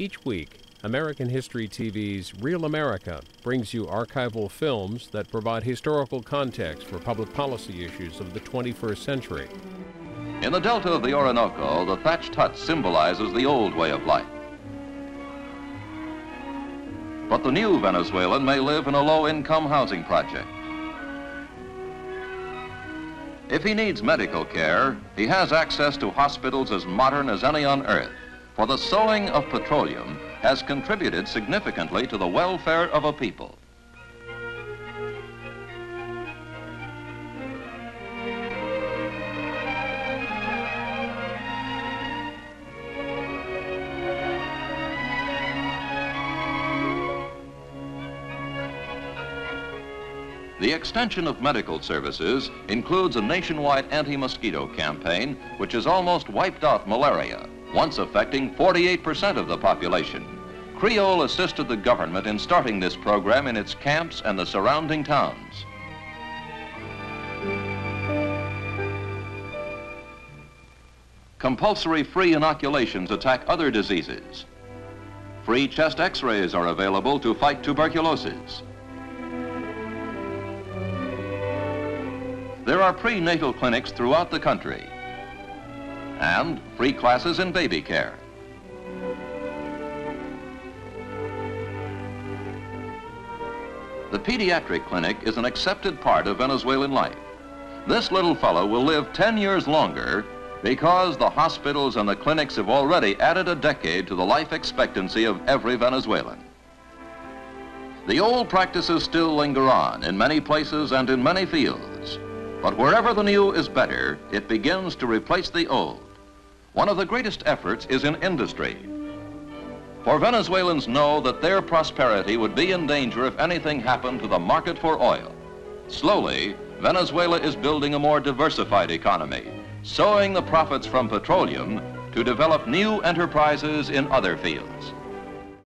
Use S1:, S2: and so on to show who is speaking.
S1: Each week, American History TV's Real America brings you archival films that provide historical context for public policy issues of the 21st century.
S2: In the delta of the Orinoco, the thatched hut symbolizes the old way of life. But the new Venezuelan may live in a low-income housing project. If he needs medical care, he has access to hospitals as modern as any on earth, for the sowing of petroleum has contributed significantly to the welfare of a people. The extension of medical services includes a nationwide anti-mosquito campaign which has almost wiped out malaria, once affecting 48% of the population. Creole assisted the government in starting this program in its camps and the surrounding towns. Compulsory free inoculations attack other diseases. Free chest x-rays are available to fight tuberculosis. There are prenatal clinics throughout the country and free classes in baby care. The pediatric clinic is an accepted part of Venezuelan life. This little fellow will live 10 years longer because the hospitals and the clinics have already added a decade to the life expectancy of every Venezuelan. The old practices still linger on in many places and in many fields. But wherever the new is better, it begins to replace the old. One of the greatest efforts is in industry. For Venezuelans know that their prosperity would be in danger if anything happened to the market for oil. Slowly, Venezuela is building a more diversified economy, sowing the profits from petroleum to develop new enterprises in other fields.